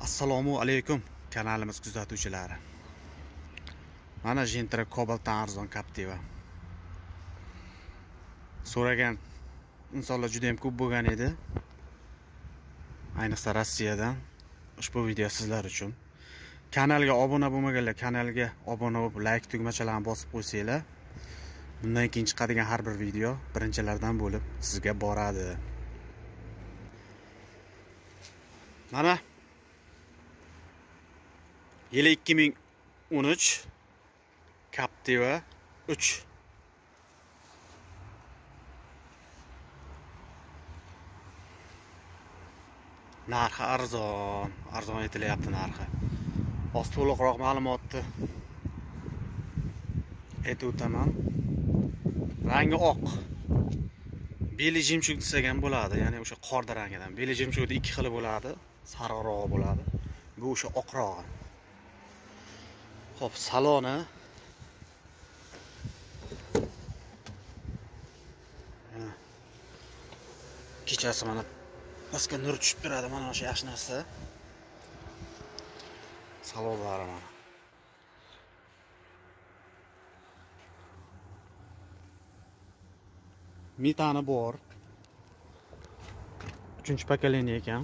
assalomu alaykum kanalimiz kuzatuvchilari. Mana gentra kobaltdan arzon captiva. So'ragan insonlar juda ham ko'p bo'lgan edi. Ayniqsa rossiyadan ushbu video sizlar uchun. Kanalga obuna bo'lmaganlar kanalga obuna bo'lib layk tugmachalarini bosib qo'ysanglar bundan keyin chiqadigan har bir video birinchilardan bo'lib sizga boradi. Mana yili 2013 Captiva 3 narxi arzon arzon aytilyapti narxi. Hozir to'liqroq ma'lumotni aytib o'taman rangi oq. Beli jemchug desak ham bo'ladi ya'ni o'sha qorda rangidan. Beli jemchugni ikki xili bo'ladi sariqrog'i bo'ladi. Bu o'sha oqrog'i. Hop saloni kechasi mana pastga nur tushib turadi mana o'sha yaxshi narsa salonlari mana Mitani bor 3-pokoleniya ekan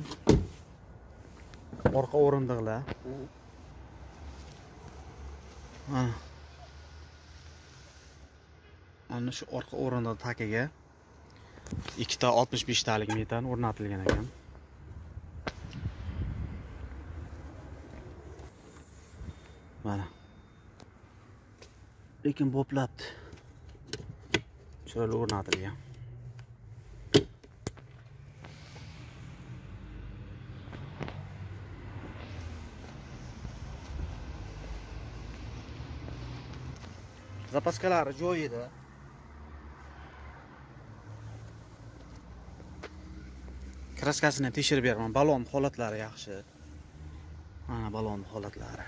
orqa o'rindiqlar mana shu orqa o'rindiq tagiga ikkita 65 talik metan o'rnatilgan ekan. Mana. Lekin bo'plabdi chiroyli o'rnatilgan. Zapaskalari joyida kraskasini tekshirib beraman balon holatlari yaxshi mana balon holatlari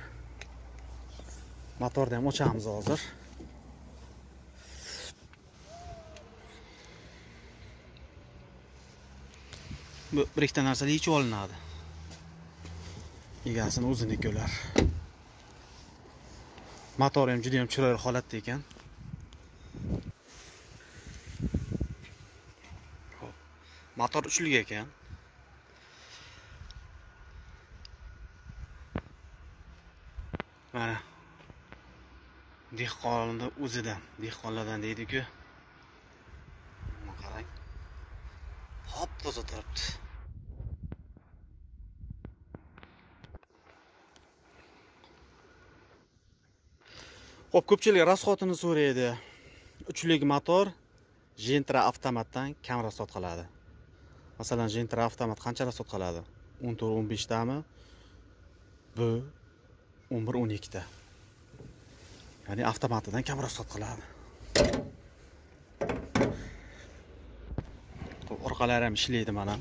motorni ham ochamiz hozir bu bir ikkita narsada yechib olinadi egasini o'ziniki ular motori ham juda ham chiroyli holatda ekan. Motor uchlik ekan. Mana. Dehqonni o'zidan dehqonlardan deydiku. Qarang? Hop toza turibdi. Xo'p, ko'pchilik rasxotini so'raydi. Uchlik motor Gentra avtomatdan kam rasxot qiladi. Masalan, Gentra avtomat qancha rasxot qiladi? 14-15 tami? Bu 11-12 ta. Ya'ni avtomatidan kam rasxot qiladi. Orqalari ham ishlaydi mana.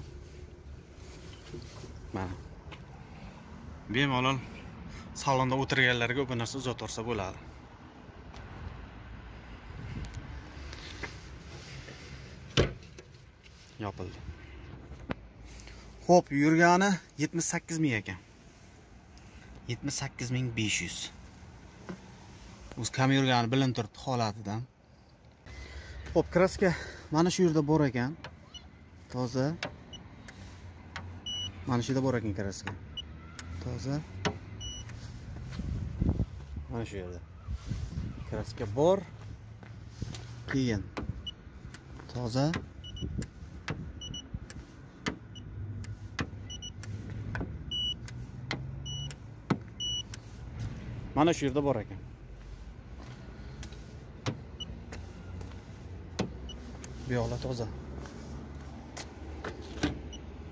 Mana. Bemalol salonda o'tirganlarga bu narsa uzatorsa bo'ladi. Yopildi. Ho'p yurgani 78 ming ekan. 78 ming 500 o'zi kam yurgani bilinib turibdi holatidan. Ho'p kraska mana shu yerda bor ekan. Toza. Mana shu yerda bor ekan kraska. Toza. Mana shu yerda. Kraska bor. Keyin toza mana shu yerda bor ekan. Bu yoqlar toza.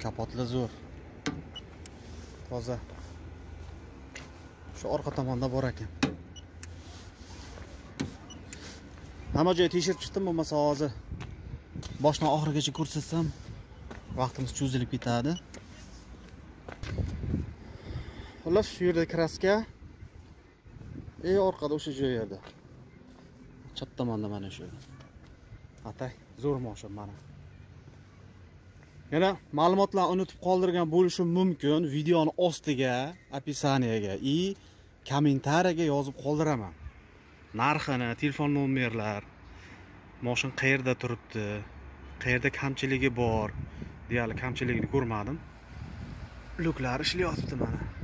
Kapotlar zo'r. Toza. Shu orqa tomonda bor ekan. Hamma joy tekshirib chiqdim bo'lmasa hozir. Boshdan oxirigacha ko'rsatsam vaqtimiz cho'zilib ketadi. Xullas shu yerda kraska. Ey orqada o'sha joylarda. Chap tomonda mana shu. Atay zo'r moshina mana. Yana ma'lumotlarni unutib qoldirgan bo'lishim mumkin. Videoni ostiga описаниеga и kommentariyaga yozib qoldiraman. Narxini telefon nomerlar. Moshin qayerda turibdi? Qayerda kamchiligi bor? Deyarli kamchiligini ko'rmadim. Luklar ishlayotibdi mana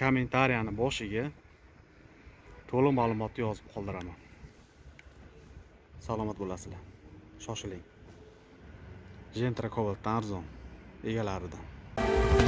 kommentariyani boshiga to'liq ma'lumotni yozib qoldiraman. Salomat bo'lasizlar. Shoshiling. Gentra kobaltdan arzon. Egalaridan.